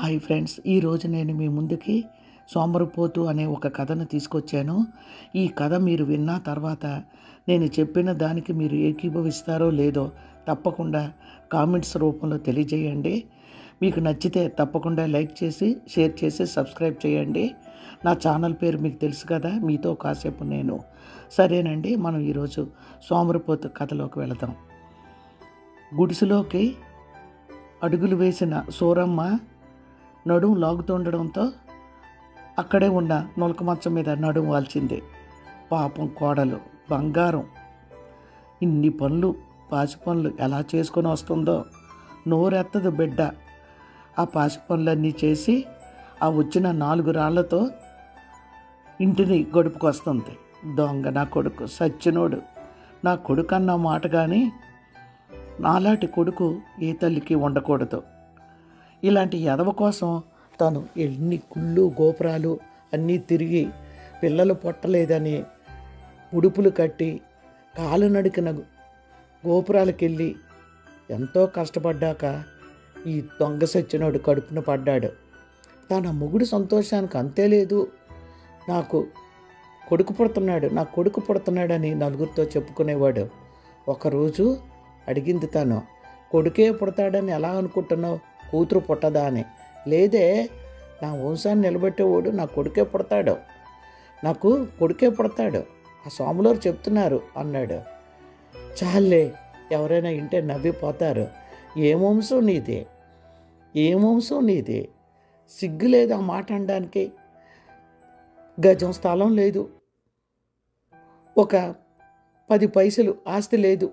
Hi friends ఈరోజు నేను మీ ముందుకి సోమరుపోతు అనే ఒక కథను తీసుకొచ్చాను. ఈ కథ మీరు విన్న తర్వాత నేను చెప్పిన దానికి మీరు ఏకీభవిస్తారో లేదో తప్పకుండా కామెంట్స్ రూపంలో తెలియజేయండి. మీకు నచ్చితే తప్పకుండా లైక్ చేసి షేర్ చేసి సబ్స్క్రైబ్ చేయండి. నా ఛానల్ పేరు మీకు తెలుసు కదా మీతో కాసేపు నేను. సరేనండి మనం ఈరోజు సోమరిపోతు కథలోకి వెళదాం. గుడిసెలోకి అడుగులు వేసిన సూరమ్మ నడుము లాగుతుండడంతో అక్కడే ఉన్న నొలక మంచం మీద నడుం వాల్చింది. పాపం కోడలు బంగారం. ఇన్ని పనులు పాసి పనులు ఎలా చేసుకొని వస్తుందో నోరెత్తదు బిడ్డ. ఆ పాసి పనులన్నీ చేసి ఆ వచ్చిన నాలుగు రాళ్ళతో ఇంటిని గడుపుకొస్తుంది దొంగ నా కొడుకు సచ్చినోడు. నా కొడుకు అన్న మాట కానీ నాలాంటి కొడుకు ఏ తల్లికి ఉండకూడదు. ఇలాంటి ఎదవ కోసం తను ఎన్ని కుళ్ళు గోపురాలు అన్నీ తిరిగి పిల్లలు పొట్టలేదని ఉడుపులు కట్టి కాలు నడికిన గోపురాలకెళ్ళి ఎంతో కష్టపడ్డాక ఈ దొంగ సచ్చినోడు కడుపున పడ్డాడు. తన మొగుడు సంతోషానికి అంతే లేదు. నాకు కొడుకు పుడుతున్నాడు నా కొడుకు పుడుతున్నాడని నలుగురితో చెప్పుకునేవాడు. ఒకరోజు అడిగింది తను కొడుకే పుడతాడని ఎలా అనుకుంటున్నావు? కూతురు పుట్టదా అని లేదే నా వంశాన్ని నిలబెట్టేవాడు నా కొడుకే పుడతాడు. నాకు కొడుకే పుడతాడు. ఆ సోములోరు చెప్తున్నారు అన్నాడు. చాలే ఎవరైనా ఇంటే నవ్విపోతారు. ఏ వంశం నీది? ఏ వంశం నీది? సిగ్గు లేదు ఆ మాట అనడానికి. గజం స్థలం లేదు. ఒక పది పైసలు ఆస్తి లేదు.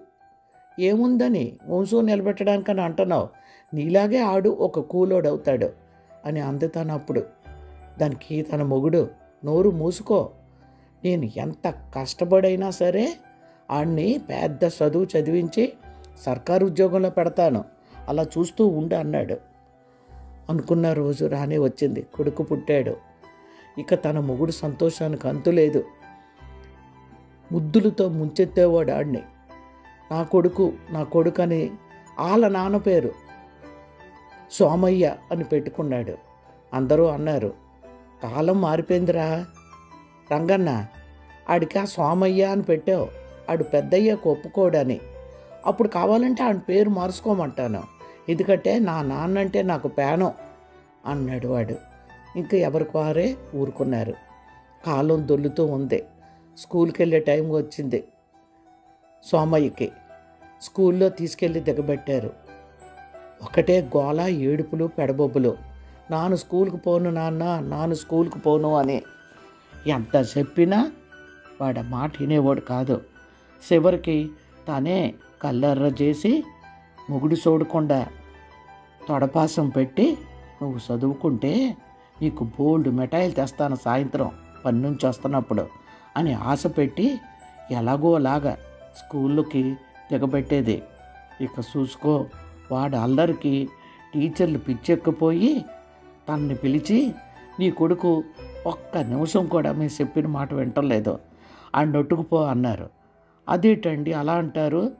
ఏముందని వంశం నిలబెట్టడానికని అంటున్నావు? నీలాగే ఆడు ఒక కూలోడవుతాడు అని అందుతానప్పుడు దానికి తన మొగుడు నోరు మూసుకో నేను ఎంత కష్టపడైనా సరే ఆడిని పెద్ద చదువు చదివించి సర్కారు ఉద్యోగంలో పెడతాను అలా చూస్తూ ఉండు అన్నాడు. అనుకున్న రోజు రానే వచ్చింది కొడుకు పుట్టాడు. ఇక తన మొగుడు సంతోషానికి అంతు లేదు. ముద్దులతో ముంచెత్తేవాడు ఆడిని. నా కొడుకు నా కొడుకు అని వాళ్ళ నాన్న పేరు సోమయ్య అని పెట్టుకున్నాడు. అందరూ అన్నారు కాలం మారిపోయిందిరా. రంగన్న ఆడికి ఆ సోమయ్య అని పెట్టావు. ఆడు పెద్దయ్యకు ఒప్పుకోడని అప్పుడు కావాలంటే ఆడి పేరు మార్చుకోమంటాను. ఎందుకంటే నా నాన్న అంటే నాకు పేనం. అన్నాడు వాడు. ఇంకా ఎవరికి వారే ఊరుకున్నారు. కాలం దొల్లుతూ ఉంది. స్కూల్కి వెళ్ళే టైం వచ్చింది. సోమయ్యకి స్కూల్లో తీసుకెళ్ళి దిగబెట్టారు. ఒకటే గోల ఏడుపులు పెడబొబ్బులు. నాను స్కూల్కి పోను నాన్న నాను స్కూల్కి పోను అని. ఎంత చెప్పినా వాడు మాట వినేవాడు కాదు. చివరికి తనే కల్లర్ర చేసి మొగుడు చూడకుండా తొడపాసం పెట్టి నువ్వు చదువుకుంటే నీకు బోల్డ్ మిఠాయిలు తెస్తాను సాయంత్రం పని నుంచి వస్తున్నప్పుడు అని ఆశ పెట్టి ఎలాగోలాగా స్కూళ్ళకి దిగబెట్టేది. ఇక చూసుకో వాడు అల్లరికి టీచర్లు పిచ్చెక్కిపోయి తనని పిలిచి నీ కొడుకు ఒక్క నిమిషం కూడా మేము చెప్పిన మాట వింటలేదు ఆ నొట్టుకుపో అన్నారు. అదేటండి అలా అంటారు.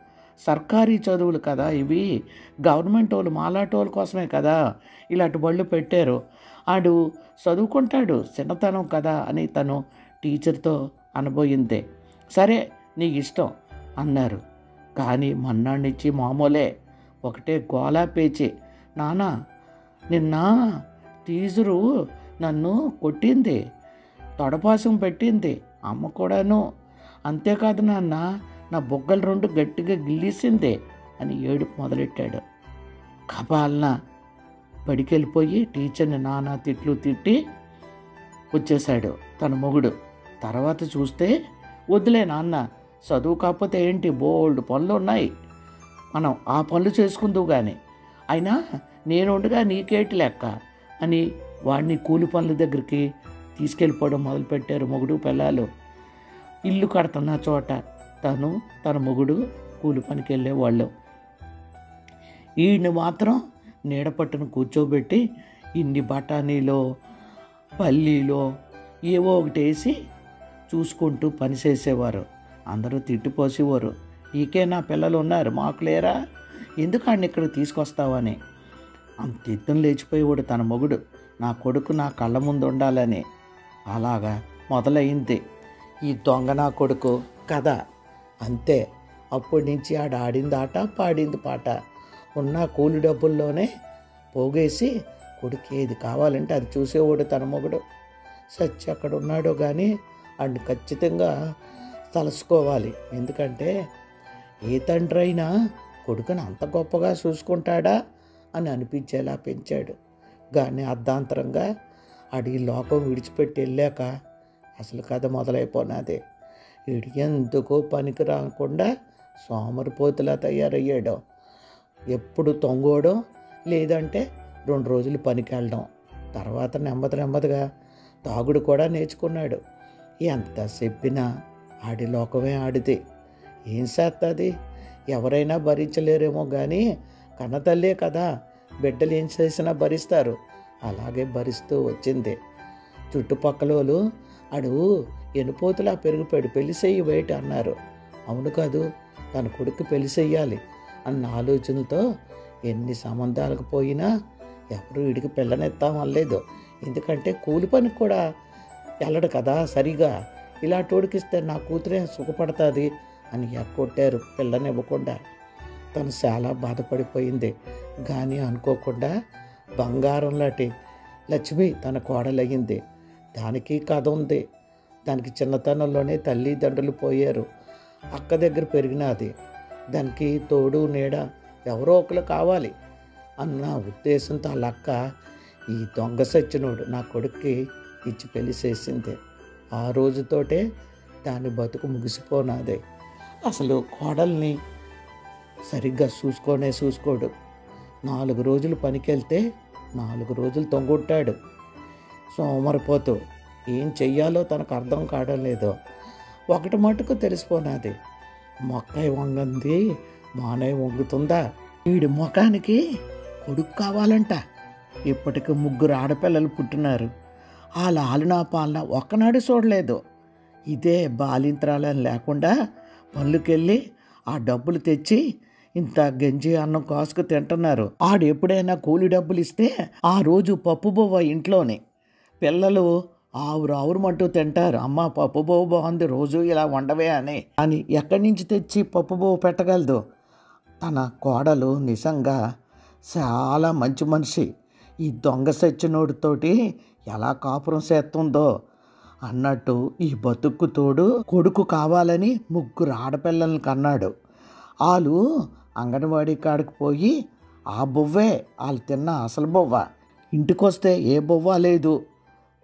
సర్కారీ చదువులు కదా ఇవి. గవర్నమెంట్ వాళ్ళు మాలాంటి వాళ్ళ కోసమే కదా ఇలాంటి బళ్ళు పెట్టారు. ఆడు చదువుకుంటాడు చిన్నతనం కదా అని తను టీచర్తో అనుభవిందే సరే నీ ఇష్టం అన్నారు. కానీ మన్నాడిచ్చి మామూలే. ఒకటే గోలా పేచి. నానా నిన్న టీజరు నన్ను కొట్టింది తొడపాసం పెట్టింది అమ్మ కూడాను. అంతేకాదు నాన్న నా బొగ్గలు రెండు గట్టిగా గిల్లేసింది అని ఏడుపు మొదలెట్టాడు. కపాలన బడికెళ్ళిపోయి టీచర్ని నానా తిట్లు తిట్టి వచ్చేశాడు తన మొగుడు. తర్వాత చూస్తే వద్దులే నాన్న చదువు కాకపోతే ఏంటి బోల్డ్ పనులు ఉన్నాయి? మనం ఆ పనులు చేసుకుందువు కానీ అయినా నేను ఉండగా నీకేటి లెక్క? అని వాడిని కూలి పనుల దగ్గరికి తీసుకెళ్ళిపోవడం మొదలుపెట్టారు మొగుడు పిల్లలు. ఇల్లు కడుతున్న చోట తను తన మొగుడు కూలి పనికి వెళ్ళేవాళ్ళు. ఈయన్ని మాత్రం నీడపట్టును కూర్చోబెట్టి ఇన్ని బఠానీలో పల్లీలో ఏవో ఒకటి వేసి చూసుకుంటూ పని చేసేవారు. అందరూ తిట్టిపోసేవారు ఈకే నా పిల్లలు ఉన్నారు మాకు లేరా? ఎందుకు ఆడిని ఇక్కడ తీసుకొస్తావని? అంత ఎత్తున లేచిపోయేవాడు తన మొగుడు. నా కొడుకు నా కళ్ళ ముందు ఉండాలని. అలాగా మొదలైంది. ఈ దొంగ నా కొడుకు కథ. అంతే. అప్పటి నుంచి ఆడ ఆడింది ఆట పాడింది పాట. ఉన్న కూలి డబ్బుల్లోనే పోగేసి కొడుకు ఏది కావాలంటే అది చూసేవాడు తన మొగుడు. సచ్చి అక్కడ ఉన్నాడో కానీ అండ్ ఖచ్చితంగా తలుసుకోవాలి. ఎందుకంటే ఏ తండ్రి అయినా కొడుకుని అంత గొప్పగా చూసుకుంటాడా అని అనిపించేలా పెంచాడు. కానీ అర్ధాంతరంగా అడిగి లోకం విడిచిపెట్టి వెళ్ళాక అసలు కథ మొదలైపోనాదే. వీడు ఎందుకో పనికి రాకుండా సోమరిపోతులా తయారయ్యాడు ఎప్పుడు తొంగోవడం లేదంటే రెండు రోజులు పనికి వెళ్ళడం తర్వాత నెమ్మది నెమ్మదిగా తాగుడు కూడా నేర్చుకున్నాడు. ఎంత చెప్పినా ఆడి లోకమే ఆడితే ఏం చేస్తుంది ఎవరైనా భరించలేరేమో కానీ కన్నతల్లే కదా బిడ్డలు ఏం చేసినా భరిస్తారు. అలాగే భరిస్తూ వచ్చింది. చుట్టుపక్కల వాళ్ళు అడు ఎనుపోతులా పెరిగిపోయాడు పెళ్ళి చెయ్యి బయట అన్నారు. అవును కాదు తన కొడుకు పెళ్ళి చెయ్యాలి అన్న ఆలోచనతో ఎన్ని సంబంధాలకు పోయినా ఎవరు వీడికి పిల్లనెత్తామనలేదు. ఎందుకంటే కూలి పనికి కూడా వెళ్ళడు కదా సరిగా. ఇలాంటి వాడికిస్తే నా కూతురే సుఖపడుతుంది? అని ఎక్కొట్టారు పిల్లనివ్వకుండా. తను చాలా బాధపడిపోయింది. కానీ అనుకోకుండా బంగారం లాంటి లక్ష్మి తన కోడలయ్యింది. దానికి కథ ఉంది. దానికి చిన్నతనంలోనే తల్లిదండ్రులు పోయారు. అక్క దగ్గర పెరిగినది దానికి తోడు నీడ ఎవరో ఒకరు కావాలి అన్న ఉద్దేశంతో వాళ్ళ అక్క ఈ దొంగ సచ్చినోడు నా కొడుక్కి ఇచ్చి పెళ్ళి చేసింది. ఆ రోజుతోటే దాని బతుకు ముగిసిపోనాదే. అసలు కోడల్ని సరిగ్గా చూసుకోనే చూసుకోడు. నాలుగు రోజులు పనికెళ్తే నాలుగు రోజులు తొంగొట్టాడు. సోమరిపోతూ ఏం చెయ్యాలో తనకు అర్థం కావడం లేదు. ఒకటి మటుకు తెలిసిపోనాది. మొక్కై వంగంది మానై వంగుతుందా? వీడి ముఖానికి కొడుకు కావాలంట. ఇప్పటికి ముగ్గురు ఆడపిల్లలు పుట్టినారు. ఆ ఆలునా పాలన ఒక్కనాడు చూడలేదు. ఇదే బాలింత్రాలని లేకుండా పళ్ళుకెళ్ళి ఆ డబ్బులు తెచ్చి ఇంత గంజి అన్నం కాసుకు తింటున్నారు. ఆడు ఎప్పుడైనా కూలి డబ్బులు ఇస్తే ఆ రోజు పప్పు బొవ్వ ఇంట్లోనే. పిల్లలు ఆవురు ఆవురమంటూ తింటారు. అమ్మ పప్పు బొవ్వ బాగుంది రోజు ఇలా వండవే అని. అని ఎక్కడి నుంచి తెచ్చి పప్పు బొవ్వ పెట్టగలదు? తన కోడలు నిజంగా చాలా మంచి మనిషి. ఈ దొంగ సచ్చినోడితోటి ఎలా కాపురం చేస్తుందో అన్నట్టు ఈ బతుక్కు తోడు కొడుకు కావాలని ముగ్గురు ఆడపిల్లల్ని కన్నాడు. వాళ్ళు అంగన్వాడీ కాడికి పోయి ఆ బొవ్వే వాళ్ళు తిన్న అసలు బొవ్వ. ఇంటికొస్తే ఏ బొవ్వ లేదు.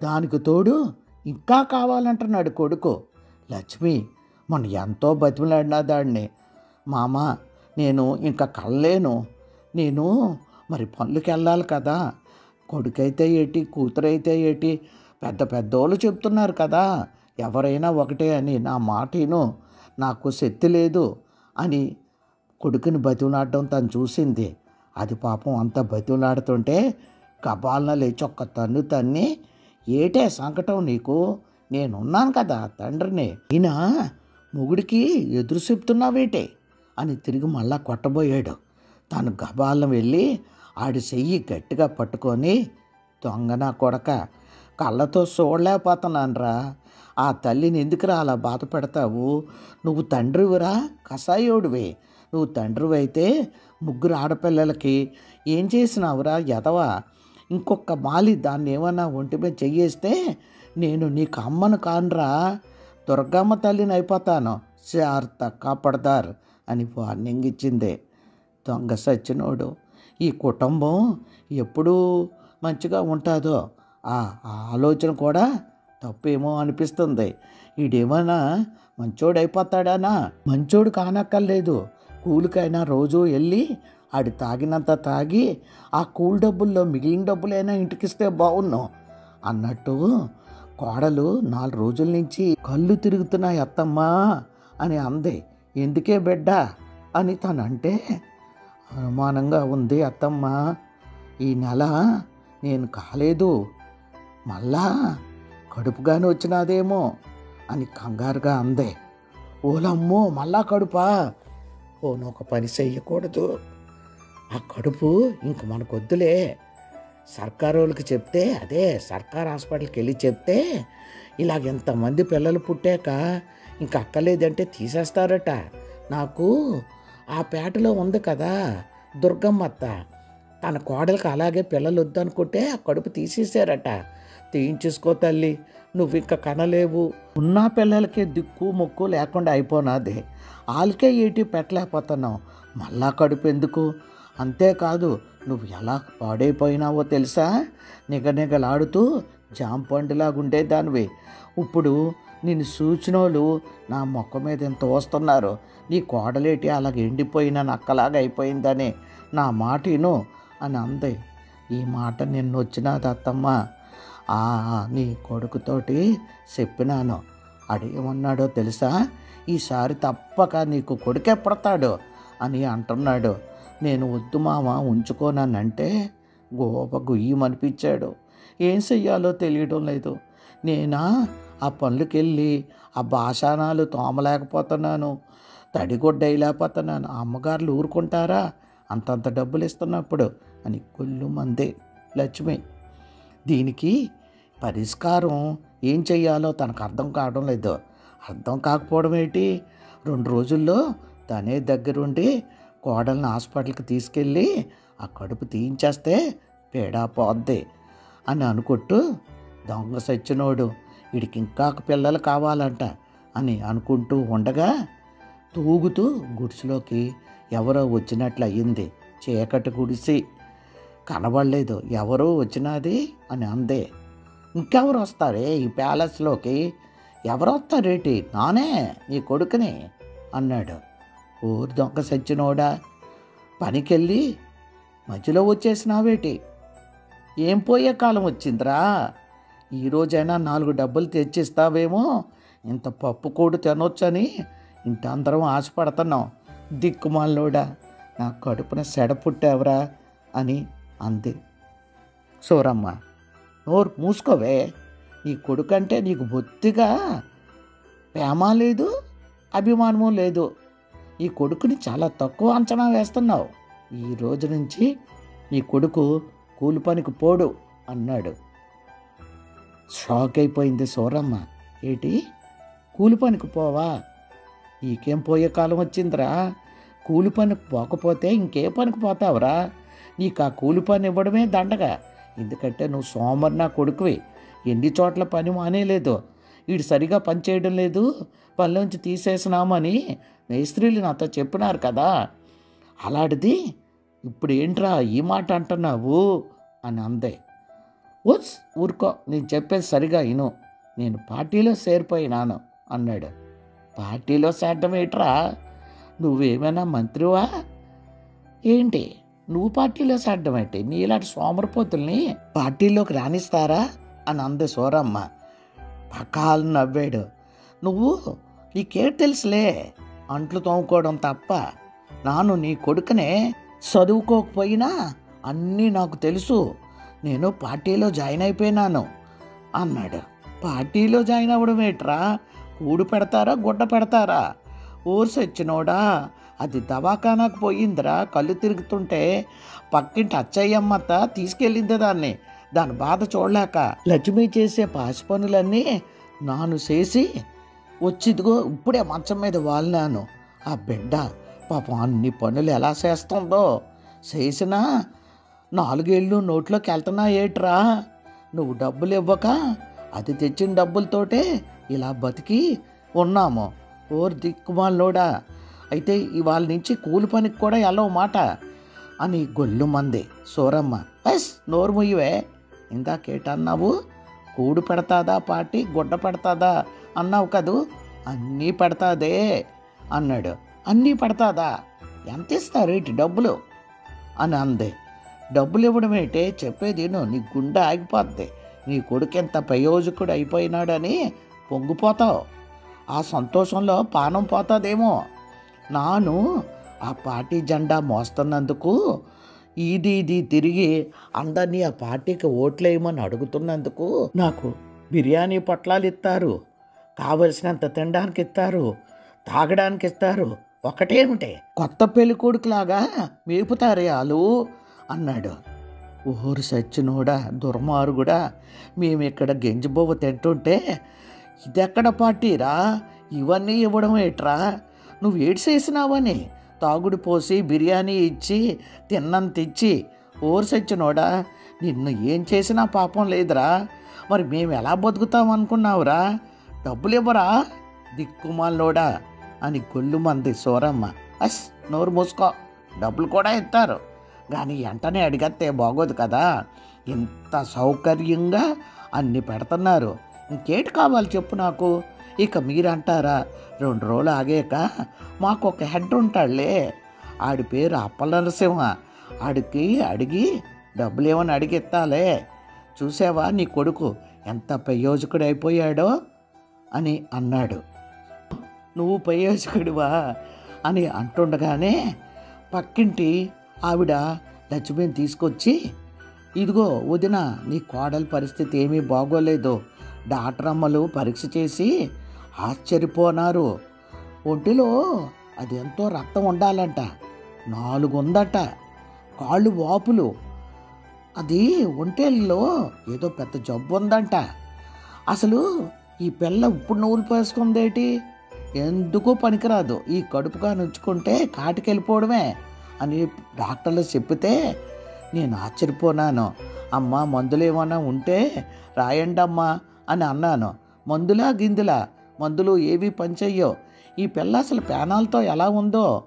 దానికి తోడు ఇంకా కావాలంటున్నాడు కొడుకు. లక్ష్మి మొన్న ఎంతో బతిమలాడినా దాడిని మామ నేను ఇంకా కళ్ళలేను నేను మరి పనులకి వెళ్ళాలి కదా. కొడుకైతే ఏటి కూతురైతే ఏటి? పెద్ద పెద్దోళ్ళు చెప్తున్నారు కదా ఎవరైనా ఒకటే అని నా మాటను నాకు శక్తి లేదు అని కొడుకుని బతిమలాడడం తను చూసింది. అది పాపం అంత బతిమలాడుతుంటే కబాలన లేచి ఒక్క తన్ను తన్ని ఏటే సంకటం నీకు? నేనున్నాను కదా తండ్రిని. ఈయన మొగుడికి ఎదురు చెప్తున్నావేటే అని తిరిగి మళ్ళా కొట్టబోయాడు. తాను గబాలం వెళ్ళి ఆడి చెయ్యి గట్టిగా పట్టుకొని దొంగన కొడక కళ్ళతో చూడలేకపోతున్నానురా. ఆ తల్లిని ఎందుకురా అలా బాధ పెడతావు? నువ్వు తండ్రివిరా? కషాయోడివే. నువ్వు తండ్రివైతే ముగ్గురు ఆడపిల్లలకి ఏం చేసినావురా ఎదవా ఇంకొక మాలి దాన్ని ఏమన్నా ఒంటి మీద చెయ్యేస్తే నేను నీకు అమ్మను కానురా. దుర్గమ్మ తల్లిని అయిపోతాను. శార్త కాపాడదార్ అని వార్నింగ్ ఇచ్చింది దొంగ సచ్చినోడు. ఈ కుటుంబం ఎప్పుడూ మంచిగా ఉంటుందో ఆ ఆలోచన కూడా తప్పేమో అనిపిస్తుంది. ఈడేమైనా మంచోడు అయిపోతాడానా? మంచోడు కానక్కర్లేదు. కూలికైనా రోజు వెళ్ళి ఆడి తాగినంత తాగి ఆ కూల్ డబ్బుల్లో మిగిలిన డబ్బులైనా ఇంటికిస్తే బాగున్నాం అన్నట్టు కోడలు నాలుగు రోజుల నుంచి కళ్ళు తిరుగుతున్నాయి అత్తమ్మా అని అంది. ఎందుకే బిడ్డ అని తనంటే అనుమానంగా ఉంది అత్తమ్మ. ఈ నెల నేను కాలేదు. మళ్ళా కడుపుగానే వచ్చినాదేమో అని కంగారుగా అందే. ఓలమ్మో మళ్ళా కడుపా? ఓనొక ఒక పని చెయ్యకూడదు. ఆ కడుపు ఇంక మనకొద్దులే సర్కారు వాళ్ళకి చెప్తే అదే సర్కార్ హాస్పిటల్కి వెళ్ళి చెప్తే ఇలాగ ఎంతమంది పిల్లలు పుట్టాక ఇంక అక్కలేదంటే తీసేస్తారట. నాకు ఆ పేటలో ఉంది కదా దుర్గమ్మత్త. తన కోడలికి అలాగే పిల్లలు వద్దనుకుంటే ఆ కడుపు తీసేశారట తీయించేసుకో తల్లి? నువ్వు ఇంకా కనలేవు. ఉన్న పిల్లలకి దిక్కు ముక్కు లేకుండా అయిపోనాది వాళ్ళకే ఏటి పెట్టలేకపోతున్నావు? మళ్ళా కడుపు ఎందుకు? అంతేకాదు నువ్వు ఎలా పాడైపోయినావో తెలుసా? నిగనిగలాడుతూ జాంపండులాగా ఉండేదానివి ఇప్పుడు నేను సూచనలు నా మొక్క మీద ఎంత వస్తున్నారు. నీ కోడలేటి అలాగ ఎండిపోయిన నక్కలాగా అయిపోయిందని నా మాట విను అని అంది. ఈ మాట నిన్న వచ్చినది అత్తమ్మ ఆ నీ కొడుకుతోటి చెప్పినాను. అడిగేమన్నాడో తెలుసా? ఈసారి తప్పక నీకు కొడుకే పడతాడు అని అంటున్నాడు. నేను వద్దు మామ ఉంచుకోనానంటే గోప గుయ్యమనిపించాడు. ఏం చెయ్యాలో తెలియడం లేదు. నేనా? ఆ పనులకెళ్ళి ఆ భాషానాలు తోమలేకపోతున్నాను. తడిగొడ్డ అయిలేకపోతున్నాను అమ్మగారులు ఊరుకుంటారా? అంతంత డబ్బులు ఇస్తున్నప్పుడు అని కొల్లు మందే. లక్ష్మి దీనికి పరిష్కారం ఏం చెయ్యాలో తనకు అర్థం కావడం లేదు. అర్థం కాకపోవడం ఏంటి? రెండు రోజుల్లో తనే దగ్గరుండి కోడల్ని హాస్పిటల్కి తీసుకెళ్ళి ఆ కడుపు తీయించేస్తే పేడా పోద్ది అని అనుకుంటూ దొంగ సచ్చినోడు వీడికి ఇంకా పిల్లలు కావాలంట అని అనుకుంటూ ఉండగా తూగుతూ గుడిసెలోకి ఎవరో వచ్చినట్లు అయ్యింది చీకటి గుడిసి. కనబడలేదు ఎవరో వచ్చినది? అని అందే. ఇంకెవరు వస్తారే ఈ ప్యాలెస్లోకి ఎవరు వస్తారేటి నానే నీ కొడుకుని అన్నాడు. ఊరు దొంగ సచ్చినోడా పనికెళ్ళి మధ్యలో వచ్చేసినావేటి? ఏం పోయే కాలం వచ్చిందిరా? ఈ రోజైనా నాలుగు డబ్బులు తెచ్చిస్తావేమో? ఇంత పప్పు కూడు తినొచ్చని ఇంత అందరం ఆశపడుతున్నాం. దిక్కుమాలోడా నా కడుపున సెడ పుట్టావురా అని అంది. సూరమ్మ నోరు మూసుకోవే. నీ కొడుకంటే నీకు బొత్తిగా ప్రేమ లేదు అభిమానము లేదు. ఈ కొడుకుని చాలా తక్కువ అంచనా వేస్తున్నావు. ఈ రోజు నుంచి నీ కొడుకు కూలి పనికి పోడు అన్నాడు. షాక్ అయిపోయింది సూరమ్మ. ఏటి? కూలి పనికి పోవా? నీకేం పోయే కాలం వచ్చిందిరా? కూలి పనికి పోకపోతే ఇంకే పనికి పోతావురా? నీకు ఆ కూలి పని ఇవ్వడమే దండగా. ఎందుకంటే నువ్వు సోమర్ నా కొడుకువి. ఎన్ని చోట్ల పని మానేలేదు. వీడు సరిగా పని చేయడం లేదు. పనిలోంచి తీసేసినామని మేస్త్రీలు నాతో చెప్పినారు కదా. అలాంటిది ఇప్పుడు ఏంట్రా ఈ మాట అంటున్నావు? అని అందే. ఓస్ ఊరుకో. నేను చెప్పేది సరిగా ఇను. నేను పార్టీలో చేరిపోయినాను అన్నాడు. పార్టీలో చేరడం ఏంట్రా? నువ్వేమైనా మంత్రివా? ఏంటి? నువ్వు పార్టీలో చేరడం ఏంటి? నీలాంటి సోమరపోతుల్ని పార్టీలోకి రాణిస్తారా అని అంది సోరమ్మ. పకాలు నవ్వాడు. నువ్వు నీకే తెలుసులే అంట్లు తోముకోవడం తప్ప నాను నీ కొడుకునే చదువుకోకపోయినా అన్నీ నాకు తెలుసు. నేను పార్టీలో జాయిన్ అయిపోయినాను అన్నాడు. పార్టీలో జాయిన్ అవ్వడం ఏట్రా? కూడు పెడతారా? గుడ్డ పెడతారా? ఊరు సచ్చినోడా? అది దవాఖానాకు పోయిందిరా కళ్ళు తిరుగుతుంటే పక్కింటి అచ్చయ్యమ్మత తీసుకెళ్ళింది దాన్ని. దాని బాధ చూడలేక లక్ష్మి చేసే పాసి పనులన్నీ నాను చేసి వచ్చిదిగో ఇప్పుడే మంచం మీద వాలినాను. ఆ బిడ్డ పాపం అన్ని పనులు ఎలా చేస్తుందో చేసినా నాలుగేళ్ళు నోట్లోకి వెళ్తున్నా ఏట్రా? నువ్వు డబ్బులు ఇవ్వక అది తెచ్చిన డబ్బులతోటే ఇలా బతికి ఉన్నాము. ఓర్ దిక్కుమాలోడా అయితే ఇవాళ నుంచి కూలి పనికి కూడా వెళ్ళవు మాట అని గొల్లు మంది. సూరమ్మ బస్ నోరు ముయ్యవే ఇందాకేటన్నావు కూడు పెడతాదా పాటి? గుడ్డ పెడతాదా? అన్నావు కదూ? అన్నీ పెడతాదే అన్నాడు. అన్నీ పెడతాదా? ఎంత ఇస్తారు ఇటు డబ్బులు? అని అంది. డబ్బులు ఇవ్వడం ఏంటే? చెప్పేది నీ గుండె ఆగిపోద్ది. నీ కొడుకు ఎంత ప్రయోజకుడు అయిపోయినాడని పొంగిపోతావు. ఆ సంతోషంలో పానం పోతుందేమో. నాను ఆ పార్టీ జెండా మోస్తున్నందుకు ఇది ఇది తిరిగి అందరినీ ఆ పార్టీకి ఓట్లేయమని అడుగుతున్నందుకు నాకు బిర్యానీ పొట్లాలు ఇస్తారు కావలసినంత తినడానికి ఇస్తారు తాగడానికి ఇస్తారు ఒకటేమిటే కొత్త పెళ్ళికూడుకులాగా మేపుతారే ఆలు అన్నాడు. ఊరు సచ్చినోడా దుర్మారుగుడా మేము ఇక్కడ గెంజిబొవ్వ తింటుంటే ఇదెక్కడ పార్టీరా? ఇవన్నీ ఇవ్వడం ఏట్రా? నువ్వు ఏడ్చేసినావని తాగుడు పోసి బిర్యానీ ఇచ్చి తిన్నంత ఇచ్చి నిన్ను ఏం చేసినా పాపం లేదురా. మరి మేము ఎలా బతుకుతాం అనుకున్నావురా? డబ్బులు ఇవ్వరా దిక్కుమాలోడా అని గొల్లు మంది సోరమ్మ. అస్ నోరు మూసుకో. డబ్బులు కూడా ఇస్తారు. కానీ వెంటనే అడిగితే బాగోదు కదా. ఇంత సౌకర్యంగా అన్ని పెడుతున్నారు. ఇంకేటి కావాలి చెప్పు నాకు? ఇక మీరంటారా? రెండు రోజులు ఆగాక మాకు ఒక హెడ్ ఉంటాడులే. ఆడి పేరు అప్పలనరసింహ. ఆడికి అడిగి డబ్బులు ఏమని అడిగిస్తాలే చూసావా నీ కొడుకు ఎంత ప్రయోజకుడు అయిపోయాడో అని అన్నాడు. నువ్వు ప్రయోజకుడివా? అని అంటుండగానే పక్కింటి ఆవిడ లక్ష్మిని తీసుకొచ్చి ఇదిగో వదిన నీ కోడలి పరిస్థితి ఏమీ బాగోలేదు. డాక్టర్ అమ్మలు పరీక్ష చేసి ఆశ్చర్యపోనారు. ఒంటిలో అది ఎంతో రక్తం ఉండాలంట. నాలుగు ఉందట కాళ్ళు వాపులు. అది ఒంటెల్లో ఏదో పెద్ద జబ్బు ఉందంట. అసలు ఈ పిల్ల ఇప్పుడు నూలు పోసుకుందేటి? ఎందుకు పనికిరాదు. ఈ కడుపుగా నుంచుకుంటే కాటికెళ్ళిపోవడమే అని డాక్టర్లు చెప్పితే నేను ఆశ్చర్యపోనాను. అమ్మ మందులు ఏమైనా ఉంటే రాయండమ్మా అని అన్నాను. మందులా గిందులా? మందులు ఏవి పనిచేయో ఈ పిల్ల అసలు పేనాలతో ఎలా ఉందో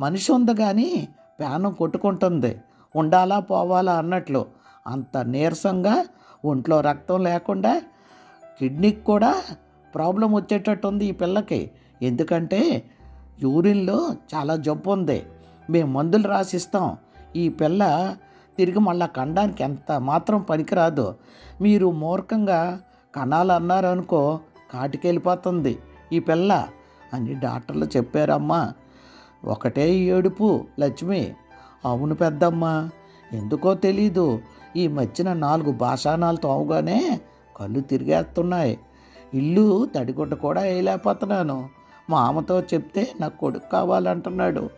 మనిషి ఉంది కానీ పేనం కొట్టుకుంటుంది. ఉండాలా పోవాలా అన్నట్లు అంత నీరసంగా ఒంట్లో రక్తం లేకుండా కిడ్నీకి కూడా ప్రాబ్లం వచ్చేటట్టుంది ఈ పిల్లకి. ఎందుకంటే యూరిన్లో చాలా జబ్బు ఉంది. మేము మందులు రాసిస్తాం. ఈ పిల్ల తిరిగి మళ్ళా కండానికి ఎంత మాత్రం పనికిరాదు. మీరు మూర్ఖంగా కణాలు అన్నారనుకో కాటికెళ్ళిపోతుంది. ఈ పిల్ల అని డాక్టర్లు చెప్పారమ్మా. ఒకటే ఏడుపు లక్ష్మి. అవును పెద్దమ్మ ఎందుకో తెలీదు. ఈ మధ్యన నాలుగు భాషానాలు తోవగానే కళ్ళు తిరిగేస్తున్నాయి. ఇల్లు తడిగుడ్డ కూడా వేయలేకపోతున్నాను. మా అమ్మతో చెప్తే నాకు కొడుకు కావాలంటున్నాడు.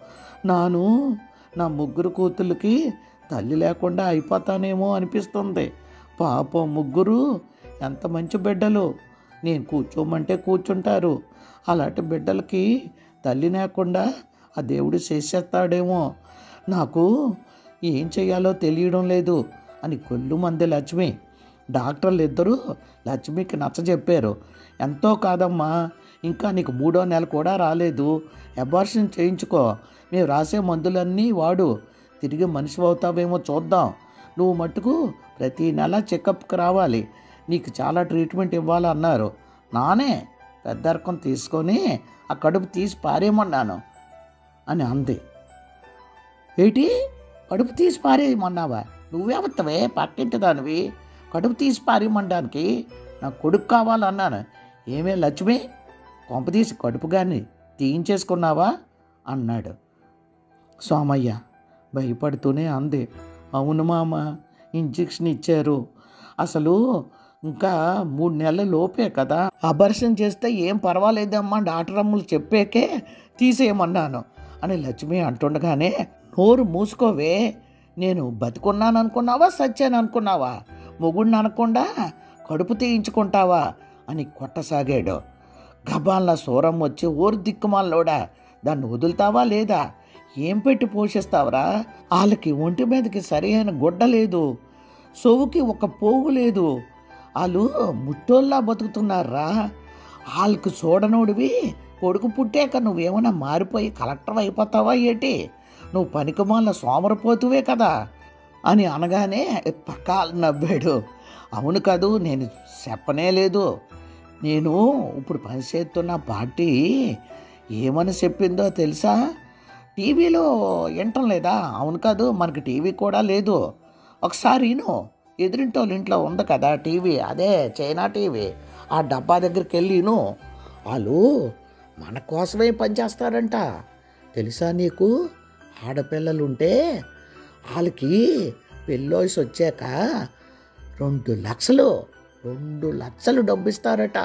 నాను నా ముగ్గురు కూతుళ్ళకి తల్లి లేకుండా అయిపోతానేమో అనిపిస్తుంది. పాపం ముగ్గురు ఎంత మంచి బిడ్డలు. నేను కూర్చోమంటే కూర్చుంటారు. అలాంటి బిడ్డలకి తల్లి లేకుండా ఆ దేవుడు చేసేస్తాడేమో. నాకు ఏం చేయాలో తెలియడం లేదు అని కొల్లు మంది లక్ష్మి. డాక్టర్లు ఇద్దరూ లక్ష్మికి నచ్చజెప్పారు ఎంతో కాదమ్మా ఇంకా నీకు మూడో నెల కూడా రాలేదు. అబార్షన్ చేయించుకో. మేము రాసే మందులన్నీ వాడు. తిరిగి మనిషి అవుతావేమో చూద్దాం. నువ్వు మట్టుకు ప్రతి నెల చెకప్కి రావాలి. నీకు చాలా ట్రీట్మెంట్ ఇవ్వాలన్నారు నానే పెద్దర్కం తీసుకొని ఆ కడుపు తీసి పారేయమన్నాను అని అంది. ఏటి? కడుపు తీసి పారేయమన్నావా? నువ్వేమత్తవే? పక్కింటి దానివి. కడుపు తీసి పారేయమనడానికి నాకు కొడుకు కావాలన్నాను. ఏమే లక్ష్మి? కొంప తీసి కడుపు కానీ తీయించేసుకున్నావా? అన్నాడు. సోమయ్య భయపడుతూనే అంది. అవును మామ ఇంజెక్షన్ ఇచ్చారు. అసలు ఇంకా మూడు నెలల లోపే కదా. అబర్షన్ చేస్తే ఏం పర్వాలేదమ్మా డాక్టర్ అమ్ములు చెప్పాకే తీసేయమన్నాను అని లక్ష్మి అంటుండగానే నోరు మూసుకోవే నేను బతుకున్నాను అనుకున్నావా సచ్చాను అనుకున్నావా మొగుడిని అనకుండా కడుపు తీయించుకుంటావా అని కొట్టసాగాడు. గబాన్ల సూరం వచ్చి ఓరు దిక్కుమాలోడా దాన్ని వదులుతావా లేదా ఏం పెట్టి పోషిస్తావరా వాళ్ళకి ఒంటి మీదకి సరైన గుడ్డ లేదు సొవుకి ఒక పోగు లేదు వాళ్ళు ముట్టోల్లా బతుకుతున్నారా? వాళ్ళకు చూడనోడివి కొడుకు పుట్టాక నువ్వేమైనా మారిపోయి కలెక్టర్ అయిపోతావా ఏటి? నువ్వు పనికిమాల సోమరపోతువే కదా? అని అనగానే పక్కాలు నవ్వాడు. అవును కాదు నేను చెప్పనే లేదు. నేను ఇప్పుడు పనిచేస్తున్న పార్టీ ఏమని చెప్పిందో తెలుసా? టీవీలో వింటం లేదా? అవును కాదు మనకి టీవీ కూడా లేదు. ఒకసారి ఎదురింటోళ్ళ ఇంట్లో ఉంది కదా టీవీ అదే చైనా టీవీ. ఆ డబ్బా దగ్గరికి వెళ్ళిను వాళ్ళు మన కోసమే పనిచేస్తారంట. తెలుసా నీకు? ఆడపిల్లలుంటే వాళ్ళకి పెళ్ళోసి వచ్చాక రెండు లక్షలు రెండు లక్షలు డబ్బు ఇస్తారట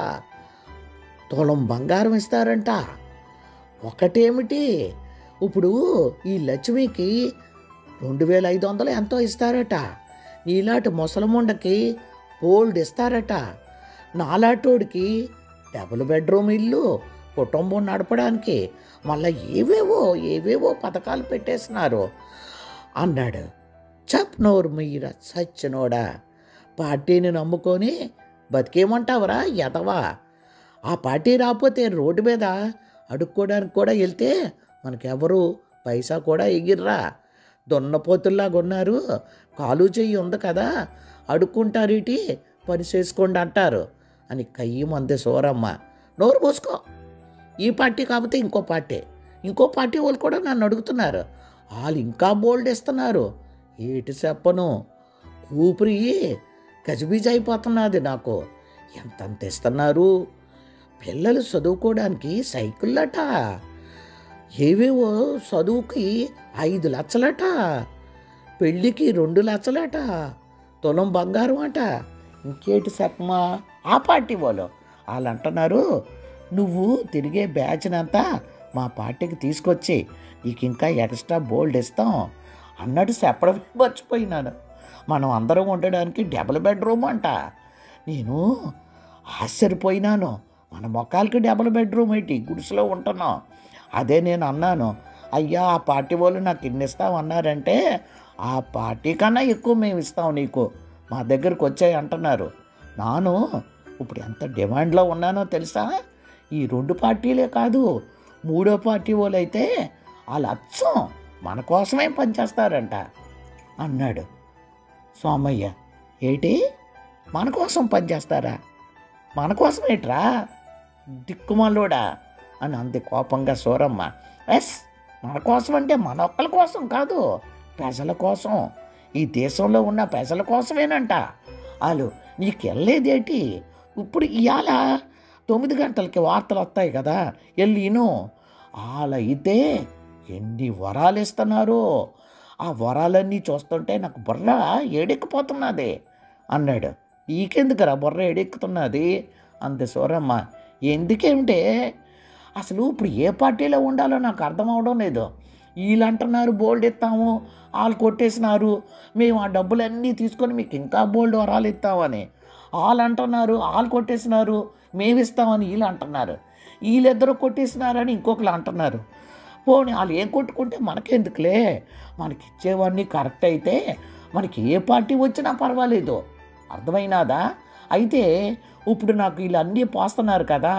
తులం బంగారం ఇస్తారంట. ఒకటేమిటి? ఇప్పుడు ఈ లక్ష్మికి రెండు వేల ఐదు వందలు ఎంతో ఇస్తారట. నీలాంటి ముసలముండకి బోల్డ్ ఇస్తారట. నాలాటోడికి డబుల్ బెడ్రూమ్ ఇల్లు కుటుంబం నడపడానికి మళ్ళీ ఏవేవో ఏవేవో పథకాలు పెట్టేస్తున్నారు అన్నాడు. చప్ నోరు మీర సచ్చినోడా పార్టీని నమ్ముకొని బతికేమంటావరా ఎదవా ఆ పార్టీ రాకపోతే రోడ్డు మీద అడుక్కోవడానికి కూడా వెళ్తే మనకెవరు పైసా కూడా ఎగిర్రా. దున్నపోతుల్లాగా ఉన్నారు కాలు చెయ్యి ఉంది కదా అడుక్కుంటారేటి? పని చేసుకోండి అంటారు. అని కయ్యి మంది సోరమ్మ నోరు పోసుకో ఈ పార్టీ కాకపోతే ఇంకో పార్టీ. ఇంకో పార్టీ వాళ్ళు కూడా నన్ను అడుగుతున్నారు. వాళ్ళు ఇంకా బోల్డ్ ఇస్తున్నారు ఏటి చెప్పను? ఊపిరి గజిబిజి అయిపోతున్నది నాకు. ఎంతంత ఇస్తున్నారు? పిల్లలు చదువుకోవడానికి సైకిళ్ళట. ఏవేవో చదువుకి ఐదు లక్షలట పెళ్ళికి రెండు లక్షలట తులం బంగారం అట ఇంకేటి చెప్పమా ఆ పార్టీ వాళ్ళు. వాళ్ళు అంటున్నారు నువ్వు తిరిగే బ్యాచ్నంతా మా పార్టీకి తీసుకొచ్చి నీకు ఇంకా ఎక్స్ట్రా బోల్డ్ ఇస్తాం అన్నట్టు చెప్పడం మర్చిపోయినాను. మనం అందరం ఉండడానికి డబుల్ బెడ్రూమ్ అంట. నేను ఆశ్చర్యపోయినాను. మన మొక్కలకి డబుల్ బెడ్రూమ్ ఏంటి? గుడిసెలో ఉంటున్నాం. అదే నేను అన్నాను అయ్యా ఆ పార్టీ వాళ్ళు నాకు ఇన్ని ఇస్తామన్నారంటే ఆ పార్టీ కన్నా ఎక్కువ మేము ఇస్తాం నీకు మా దగ్గరకు వచ్చాయి అంటున్నారు. నాను ఇప్పుడు ఎంత డిమాండ్లో ఉన్నానో తెలుసా? ఈ రెండు పార్టీలే కాదు మూడో పార్టీ వాళ్ళు అయితే వాళ్ళు అచ్చం మన కోసమే పనిచేస్తారంట అన్నాడు. సోమయ్య ఏటి? మన కోసం పనిచేస్తారా? మన కోసమేట్రా? ఏట్రా దిక్కుమాలోడా? అని అంది కోపంగా సూరమ్మ. ఎస్ మన కోసం అంటే మన ఒక్కల కోసం కాదు ప్రజల కోసం. ఈ దేశంలో ఉన్న ప్రజల కోసమేనంట. వాళ్ళు నీకు వెళ్ళేదేటి ఇప్పుడు ఇవాళ తొమ్మిది గంటలకి వార్తలు వస్తాయి కదా వెళ్ళిను అయితే ఎన్ని వరాలు ఇస్తున్నారు? ఆ వరాలన్నీ చూస్తుంటే నాకు బుర్ర ఏడెక్కిపోతున్నది అన్నాడు. ఈకెందుకురా బుర్ర ఏడెక్కుతున్నది? అంది సూరమ్మ. ఎందుకేమిటే అసలు ఇప్పుడు ఏ పార్టీలో ఉండాలో నాకు అర్థం అవడం లేదు. వీళ్ళు అంటున్నారు బోల్డ్ ఇస్తాము వాళ్ళు కొట్టేసినారు మేము ఆ డబ్బులన్నీ తీసుకొని మీకు ఇంకా బోల్డ్ వరాలు ఇస్తామని. వాళ్ళు అంటున్నారు వాళ్ళు కొట్టేసినారు మేము ఇస్తామని వీళ్ళు అంటున్నారు. వీళ్ళిద్దరూ కొట్టేసినారని ఇంకొకరు అంటున్నారు. పోనీ వాళ్ళు ఏం కొట్టుకుంటే మనకెందుకులే? మనకి ఇచ్చేవన్నీ కరెక్ట్ అయితే మనకి ఏ పార్టీ వచ్చినా పర్వాలేదు. అర్థమైనాదా? అయితే ఇప్పుడు నాకు వీళ్ళు అన్నీ పోస్తున్నారు కదా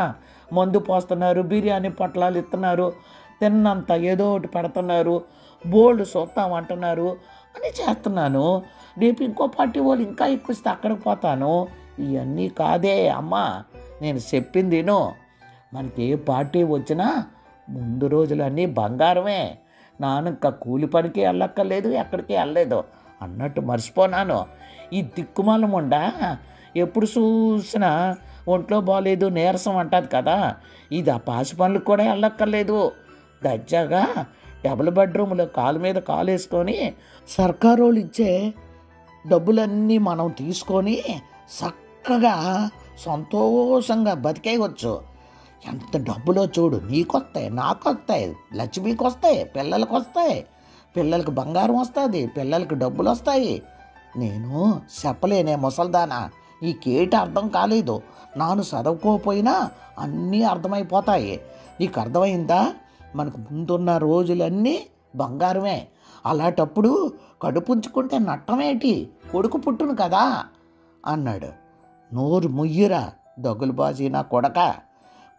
మందు పోస్తున్నారు బిర్యానీ పొట్లాలు ఇస్తున్నారు తిన్నంత ఏదో ఒకటి పెడుతున్నారు బోల్డ్ చూస్తాం అంటున్నారు అని చేస్తున్నాను. రేపు ఇంకో పార్టీ వాళ్ళు ఇంకా ఎక్కువ ఇస్తే అక్కడికి పోతాను. ఇవన్నీ కాదే అమ్మా నేను చెప్పింది మనకి ఏ పార్టీ వచ్చినా ముందు రోజులన్నీ బంగారమే. నాన్న ఇంకా కూలి పనికి వెళ్ళక్కర్లేదు ఎక్కడికి వెళ్ళలేదు అన్నట్టు మర్చిపోనాను. ఈ దిక్కుమాలం ఎప్పుడు చూసినా ఒంట్లో బాగాలేదు నీరసం అంటది కదా. ఇది ఆ పాసి పనులకు కూడా వెళ్ళక్కర్లేదు. దర్జాగా డబుల్ బెడ్రూమ్లో కాలు మీద కాలు వేసుకొని సర్కారు వాళ్ళు ఇచ్చే డబ్బులన్నీ మనం తీసుకొని చక్కగా సంతోషంగా బతికేయవచ్చు ఎంత డబ్బులో చూడు నీకొస్తాయి నాకు వస్తాయి లక్ష్మికి వస్తాయి పిల్లలకు వస్తాయి పిల్లలకు బంగారం వస్తుంది పిల్లలకు డబ్బులు వస్తాయి నేను చెప్పలేనే ముసల్దానా. ఈ కేట అర్థం కాలేదు. నాను చదవుకోపోయినా అన్నీ అర్థమైపోతాయి. నీకు అర్థమైందా? మనకు ముందున్న రోజులన్నీ బంగారమే. అలాంటప్పుడు కడుపుంచుకుంటే నట్టమేటి? కొడుకు పుట్టును కదా? అన్నాడు. నోరు ముయ్యిరా దగులుబాజీ నా కొడక.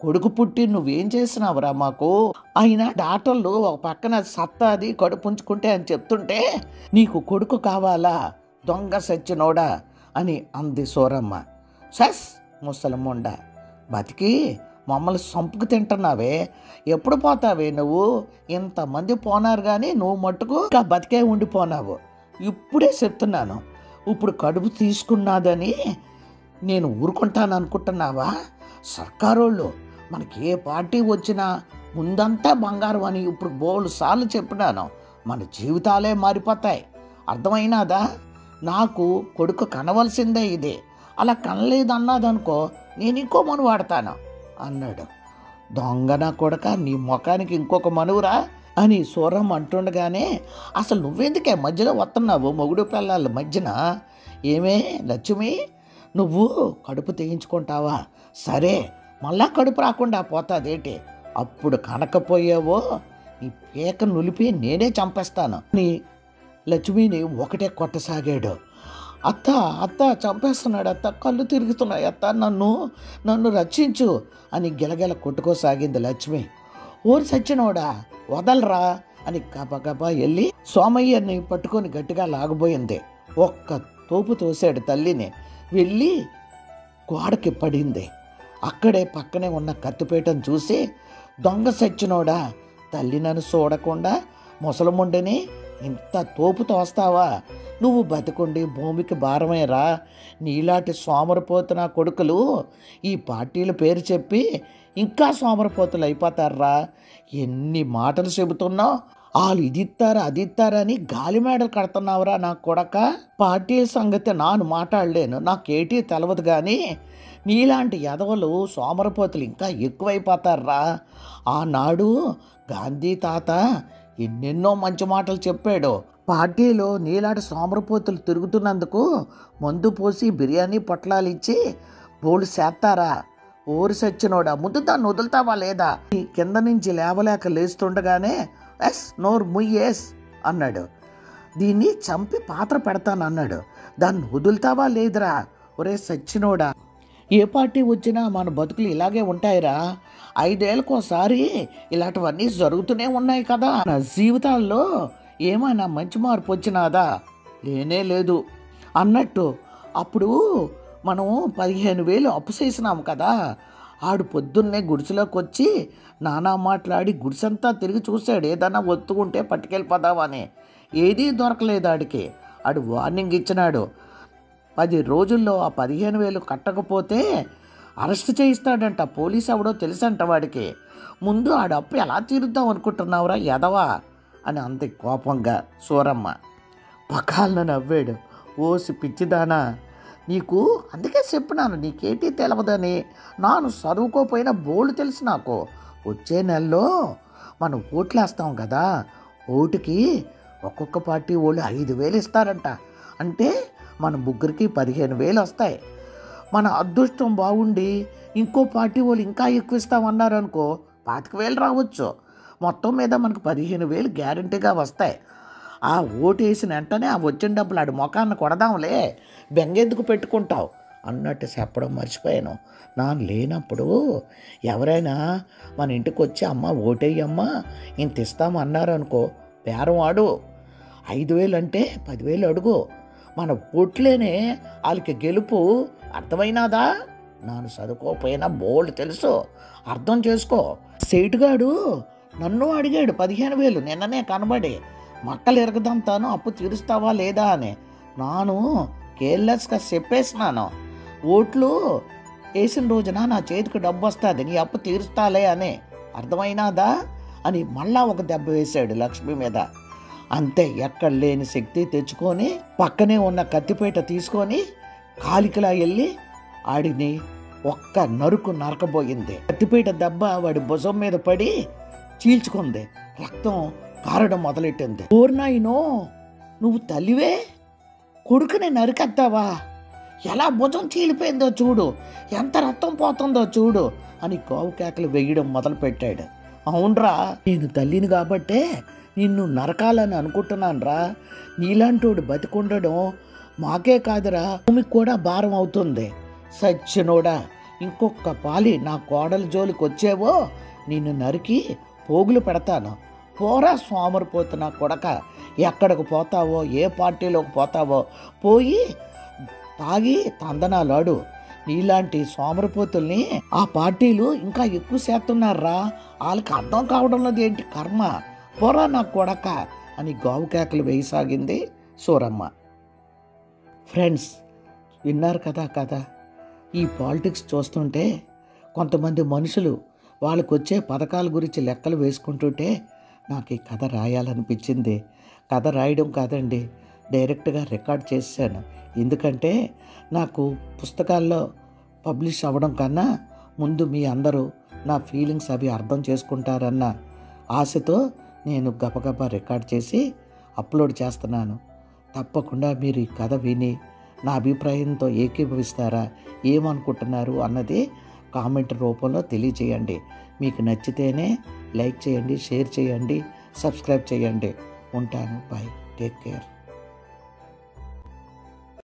కొడుకు పుట్టి నువ్వేం చేసినావురా మాకు? అయినా డాక్టర్లు ఒక పక్కన సత్తాది కడుపుంచుకుంటే అని చెప్తుంటే నీకు కొడుకు కావాలా? దొంగ సచ్చినోడా? అని అంది సోరమ్మ. సస్ ముసలమ్మండ బతికి మమ్మల్ని సంపుకు తింటున్నావే. ఎప్పుడు పోతావే నువ్వు? ఇంతమంది పోనారు కానీ నువ్వు మట్టుకు ఇంకా బతికే ఉండిపోనావు. ఇప్పుడే చెప్తున్నాను. ఇప్పుడు కడుపు తీసుకున్నాదని నేను ఊరుకుంటాను అనుకుంటున్నావా? సర్కారోళ్ళు మనకి ఏ పార్టీ వచ్చినా ముందంతా బంగారం అని ఇప్పుడు బోళ్ళు సార్లు చెప్పినాను. మన జీవితాలే మారిపోతాయి. అర్థమైనాదా? నాకు కొడుకు కనవలసిందే ఇదే. అలా కనలేదు అన్నదనుకో నేను ఇంకో మను వాడతాను అన్నాడు. దొంగన కొడక నీ ముఖానికి ఇంకొక మనువురా అని సూరం అంటుండగానే అసలు నువ్వెందుకే మధ్యలో వస్తున్నావు మొగుడు పిల్లల మధ్యన? ఏమే లక్ష్మి నువ్వు కడుపు తెగించుకుంటావా సరే మళ్ళా కడుపు రాకుండా పోతాదేటి? అప్పుడు కనకపోయావో నీ పీక నులిపి నేనే చంపేస్తాను నీ లక్ష్మిని ఒకటే కొట్టసాగాడు. అత్త అత్త చంపేస్తున్నాడు అత్త కళ్ళు తిరుగుతున్నాయి అత్త నన్ను నన్ను రక్షించు అని గిలగిల కొట్టుకోసాగింది లక్ష్మి. ఊరు సచ్చినోడా వదలరా అని గబగబా వెళ్ళి సోమయ్యని పట్టుకొని గట్టిగా లాగబోయింది. ఒక్క తోపు తోసాడు తల్లిని. వెళ్ళి గోడకి పడింది. అక్కడే పక్కనే ఉన్న కత్తిపీటం చూసి దొంగ సచ్చినోడా తల్లి నన్ను చూడకుండా ముసలముండని ఇంత తోపు తోస్తావా నువ్వు బతుకుండి భూమికి భారమేరా నీలాంటి సోమరపోతున్న కొడుకులు ఈ పార్టీల పేరు చెప్పి ఇంకా సోమరపోతులు అయిపోతారా? ఎన్ని మాటలు చెబుతున్నావు వాళ్ళు ఇది ఇస్తారా అది ఇస్తారని గాలి మేడలు కడుతున్నావురా నా కొడక. పార్టీల సంగతి నాను మాట్లాడలేను. నాకేటీ తెలవదు కానీ నీలాంటి ఎదవలు సోమరపోతులు ఇంకా ఎక్కువైపోతారా? ఆనాడు గాంధీ తాత ఎన్నెన్నో మంచి మాటలు చెప్పాడు. పార్టీలో నీలాంటి సోమరపోతులు తిరుగుతున్నందుకు మందు పోసి బిర్యానీ పొట్లాలు ఇచ్చి బోళ్ళు చేస్తారా ఊరి సచ్చినోడా ముందు దాన్ని వదులుతావా లేదా? కింద నుంచి లేవలేక లేస్తుండగానే ఎస్ నోర్ ముయ్యేస్ అన్నాడు. దీన్ని చంపి పాత్ర పెడతానన్నాడు. దాన్ని వదులుతావా లేదురా? ఒరే సచ్చినోడా ఏ పార్టీ వచ్చినా మన బతుకులు ఇలాగే ఉంటాయిరా. ఐదేళ్ళకోసారి ఇలాంటివన్నీ జరుగుతూనే ఉన్నాయి కదా. నా జీవితాల్లో ఏమైనా మంచి మార్పు వచ్చినాదా? లేనే లేదు. అన్నట్టు అప్పుడు మనం పదిహేను వేలు అప్పు చేసినాం కదా. ఆడు పొద్దున్నే గుడిసెలోకి వచ్చి నానా మాట్లాడి గుడిసంతా తిరిగి చూశాడు. ఏదన్నా ఒత్తుకుంటే పట్టుకెళ్ళిపోదామని. ఏదీ దొరకలేదు ఆడికి. ఆడు వార్నింగ్ ఇచ్చినాడు. పది రోజుల్లో ఆ పదిహేను వేలు కట్టకపోతే అరెస్ట్ చేయిస్తాడంట. పోలీస్ ఎవడో తెలుసంట వాడికి. ముందు ఆడ అప్పు ఎలా తీరుద్దాం అనుకుంటున్నావురా ఎదవా అని అంత కోపంగా సూరమ్మ. పకాలను నవ్వాడు. ఓసి పిచ్చిదానా నీకు అందుకే చెప్పినాను నీకేటీ తెలవదని. నాను చదువుకోపోయినా బోళ్ళు తెలుసు నాకు. వచ్చే నెలలో మనం ఓట్లేస్తాం కదా. ఓటుకి ఒక్కొక్క పార్టీ వాళ్ళు ఐదు వేలు ఇస్తారంట. అంటే మన ముగ్గురికి పదిహేను వేలు వస్తాయి. మన అదృష్టం బాగుండి ఇంకో పార్టీ వాళ్ళు ఇంకా ఎక్కువ ఇస్తామన్నారు అనుకో పాతిక వేలు రావచ్చు. మొత్తం మీద మనకు పదిహేను వేలు గ్యారంటీగా వస్తాయి. ఆ ఓటు వేసిన వెంటనే ఆ వచ్చిన డబ్బులు ఆడి మొఖాన్ని కొడదాంలే. బెంగెందుకు పెట్టుకుంటావు? అన్నట్టు చెప్పడం మర్చిపోయాను. నాన్న లేనప్పుడు ఎవరైనా మన ఇంటికి వచ్చి అమ్మ ఓటేయమ్మా ఇంత ఇస్తామన్నారు అనుకో బేరం ఆడు. ఐదు వేలు అంటే పదివేలు అడుగు. మన ఓట్లేనే వాళ్ళకి గెలుపు అర్థమైనాదా? నాను చదువుకోపోయినా బోల్డ్ తెలుసు. అర్థం చేసుకో. సేటుగాడు నన్ను అడిగాడు పదిహేను వేలు నిన్ననే కనబడి. మక్కలు ఎరగదంతాను అప్పు తీరుస్తావా లేదా అని. నాను కేర్లెస్గా చెప్పేసినాను. ఓట్లు వేసిన రోజున నా చేతికి డబ్బు వస్తుంది నీ అప్పు తీరుస్తాలే అని. అర్థమైనాదా? అని మళ్ళా ఒక దెబ్బ వేశాడు లక్ష్మి మీద. అంతే ఎక్కడ లేని శక్తి తెచ్చుకొని పక్కనే ఉన్న కత్తిపేట తీసుకొని కాలికలా వెళ్ళి ఆడిని ఒక్క నరుకు నరకబోయింది. కత్తిపేట దెబ్బ వాడి భుజం మీద పడి చీల్చుకుంది. రక్తం కారడం మొదలెట్టింది. ఓర్నాయినో నువ్వు తల్లివే? కొడుకుని నరికెత్తావా ఎలా భుజం చీలిపోయిందో చూడు. ఎంత రక్తం పోతుందో చూడు అని గోవు కేకలు వేయడం మొదలుపెట్టాడు. అవునరా నేను తల్లిని కాబట్టే నిన్ను నరకాలని అనుకుంటున్నానురా. నీలాంటోడు బతికుండడం మాకే కాదురా. భూమికి కూడా భారం అవుతుంది. సచ్చినోడా ఇంకొక పాలి నా కోడల జోలికి వచ్చేవో నిన్ను నరికి పోగులు పెడతాను. పోరా సోమరిపోతున్నా కొడక. ఎక్కడికి పోతావో ఏ పార్టీలోకి పోతావో పోయి తాగి తందనాలాడు. నీలాంటి సోమరిపోతుల్ని ఆ పార్టీలు ఇంకా ఎక్కువ చేస్తున్నారా? వాళ్ళకి అర్థం కావడం లేదు ఏంటి కర్మ? పొరా నా కొడక అని గావు కేకలు వేయసాగింది సూరమ్మ. ఫ్రెండ్స్ విన్నారు కదా కదా ఈ పాలిటిక్స్ చూస్తుంటే కొంతమంది మనుషులు వాళ్ళకు వచ్చే పథకాల గురించి లెక్కలు వేసుకుంటుంటే నాకు ఈ కథ రాయాలనిపించింది. కథ రాయడం కాదండి డైరెక్ట్గా రికార్డ్ చేశాను. ఎందుకంటే నాకు పుస్తకాల్లో పబ్లిష్ అవ్వడం కన్నా ముందు మీ అందరూ నా ఫీలింగ్స్ అవి అర్థం చేసుకుంటారన్న ఆశతో నేను గబగబా రికార్డ్ చేసి అప్లోడ్ చేస్తున్నాను. తప్పకుండా మీరు ఈ కథ విని నా అభిప్రాయంతో ఏకీభవిస్తారా ఏమనుకుంటున్నారు అన్నది కామెంట్ రూపంలో తెలియచేయండి. మీకు నచ్చితేనే లైక్ చేయండి షేర్ చేయండి సబ్స్క్రైబ్ చేయండి. ఉంటాను. బాయ్. Take care.